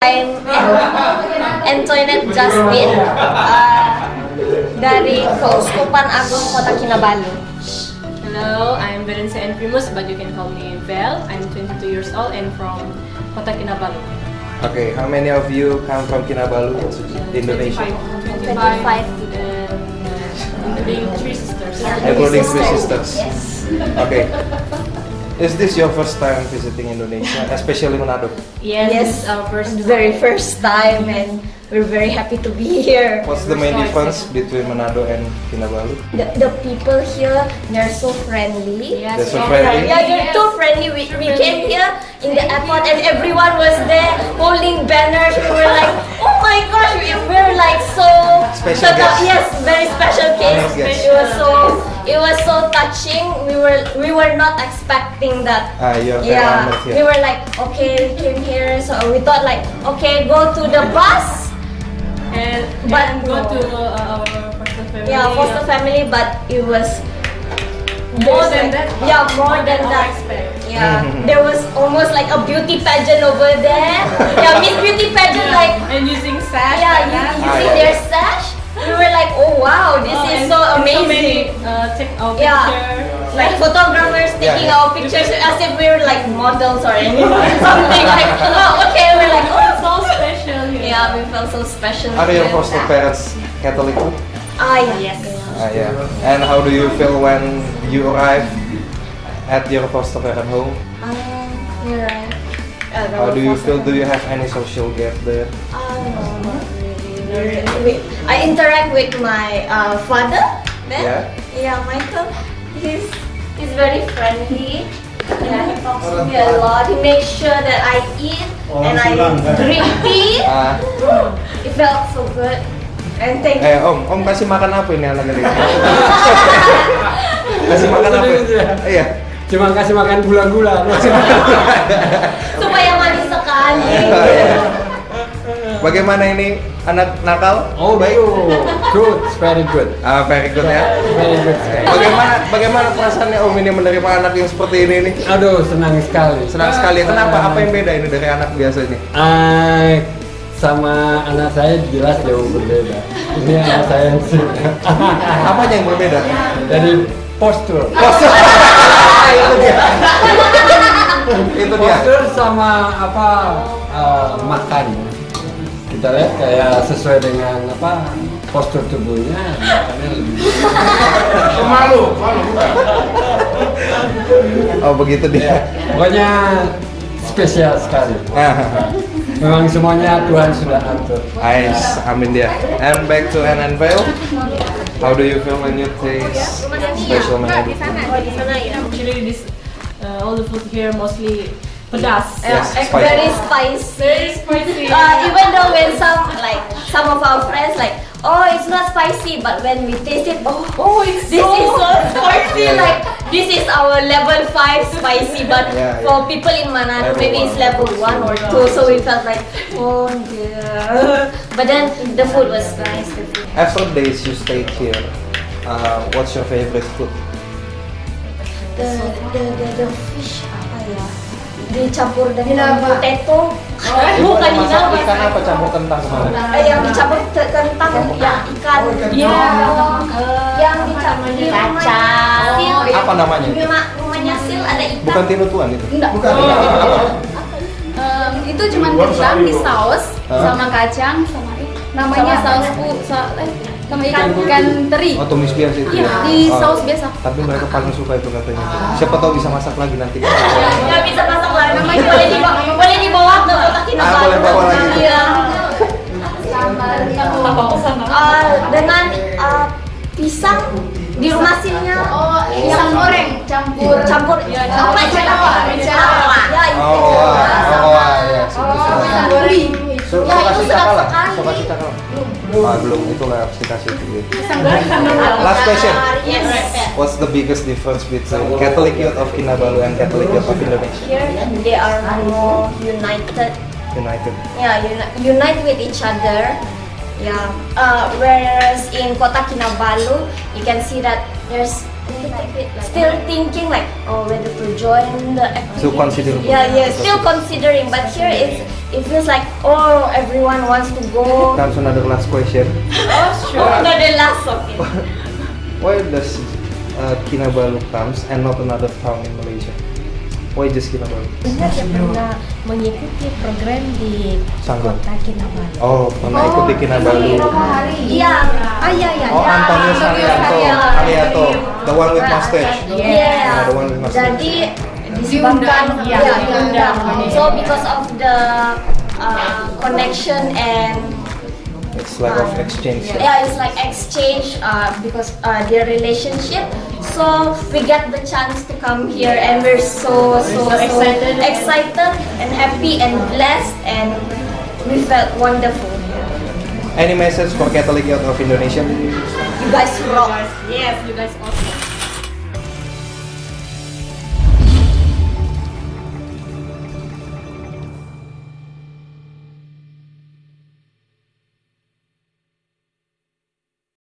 I'm Antoinette Justin uh, dari Keuskupan Agung Kota Kinabalu. Hello, I'm Berense and Primus, but you can call me Vel. I'm 22 years old and from Kota Kinabalu. Okay, how many of you come from Kinabalu, Indonesia? 25. 25. And uh, including three sisters. Including three sisters. Yes. Okay. Is this your first time visiting Indonesia, especially Manado? Yes, Yes. our first The very first time, and we're very happy to be here. What's the main difference between Manado and Kinabalu? The, the people here, they're so friendly. Yes, They're so yes. friendly? Yeah, they're too friendly. We, we came here in the airport and everyone was there holding banners. We were like, oh my gosh, we were like so Special so- guest. Yes, very special case. Nice guest. It was so it was so touching. We were we were not expecting that. You're Yeah, honored we were like, okay, we came here, so we thought like, okay, go to the bus. And, But and go no. to uh, our foster family. Yeah, foster family, but it was More than like- that. Yeah, more than our that. expect. Yeah, there was almost like a beauty pageant over there. Yeah, Miss Beauty pageant, like and using sash. yeah, like you, that. you Ah, see yeah. their sash. We were like, oh wow, this Oh, is and- so and amazing. So many uh, take our Yeah. picture. like photographers taking yeah. our pictures as if we were like models or anything, something like. Oh, okay, we're like, oh. so special here. Yeah, we felt so special. Are your foster parents Catholic too? Ah, yeah. Yes. Ah, yeah. And how do you feel when you arrive at your foster parent home? Um, you're right. Uh, How do you feel? Do you have any social gap there? Uh, no, not really. We- I interact with my uh, father. Then, Yeah. Yeah, Michael. He's he's very friendly. Yeah, he talks to me a lot. He makes sure that I eat and I drink tea. Ah, It felt so good. Thank eh Om, Om kasih makan apa ini anak ini? kasih makan apa? Iya. Cuma kasih makan gula-gula. supaya manis sekali. Bagaimana ini anak nakal? oh, baik. Good, very good. Ah, very good ya. Very good sekali. Bagaimana bagaimana perasaannya Om ini menerima anak yang seperti ini nih? Aduh, senang sekali. Senang sekali. Kenapa? Apa yang beda ini dari anak biasa ini? Sama anak saya jelas jauh berbeda. Ini anak saya yang sih. Apanya yang berbeda? Dari postur. itu dia. itu dia. Postur sama apa ah, makan. Kita lihat kayak sesuai dengan apa postur tubuhnya makannya lebih. Oh begitu dia. Pokoknya spesial sekali. Memang semuanya Tuhan sudah atur. Nice, amin dia. And back to Ananville. How do you feel when you taste special menu? Actually, this uh, all the food here mostly pedas. Yes, Uh, spicy. very spicy. Very spicy. Uh, even though when some like some of our friends like, oh it's not spicy, but when we taste it, oh, Oh, it's this so is so spicy. Like this is our level five spicy, but Yeah, yeah. for people in Manado, Level maybe one. it's level one or two. So we felt like, oh dear. But then the food was nice. The food. After days you stayed here, uh, what's your favorite food? The, the, the, the fish apa ya? Dicampur dengan potato. Bukan masak ikan apa campur kentang kemarin? Eh, yang dicampur kentang yang ikan. Iya. Yang dicampur di Kacang. Sil. Apa namanya? Di rumah rumahnya Sil ada ikan. Bukan tinutuan itu? Enggak. Em, itu cuma kentang di saus sama kacang sama namanya saus pu sa, eh, sama ikan ikan teri. Oh tumis biasa itu Iya, ya? di Oh. saus biasa. Tapi mereka paling suka itu katanya. Siapa tahu bisa masak lagi nanti. Nggak bisa masak lagi. Boleh dibawa, boleh dibawa ke kota Kinabalu. Ah, boleh bawa lagi. Iya. Apa pesan? Eh, dengan eh, pisang di rumah Silnya. Oh, pisang goreng campur campur Ya, apa Jawa? Jawa. Ya itu. Oh, oh, oh, oh, iya. Oh, pisang goreng. Ya, itu kasih sedap sekali. So kasih cakalang? Ah, belum, itulah harus dikasih dulu. Last question. Yes. What's the biggest difference between Catholic youth of Kinabalu and Catholic youth of Indonesia? Here they are more united. United. Yeah, uni- unite with each other. Yeah. Uh, whereas in Kota Kinabalu, you can see that there's still thinking like, oh, whether to join the activity. Still considering. Yeah, yeah, still considering. But here it's it feels like oh everyone wants to go. Comes another last question. Oh, sure. Not the last okay. Why does uh, Kinabalu comes and not another town in Malaysia? Just Kinabalu? Benar ya pernah mengikuti program di Sanggup. Kota Kinabalu. Oh, pernah ikut di Kinabalu. Yeah. Ah iya iya. Oh, iya. Antonius Haryanto, Haryanto. Haryanto, the one with mustache. Yeah. Nah, the one with mustache. Jadi disebabkan Diundang, ya, ya, diundang. diundang. So because of the uh, connection and It's like of exchange. yeah, it's like exchange uh, because uh, their relationship. So we get the chance to come here, and we're so so, so excited. excited and happy and blessed, and we felt wonderful. Any message for Catholic Youth of Indonesia? You guys rock. Yes, you guys awesome.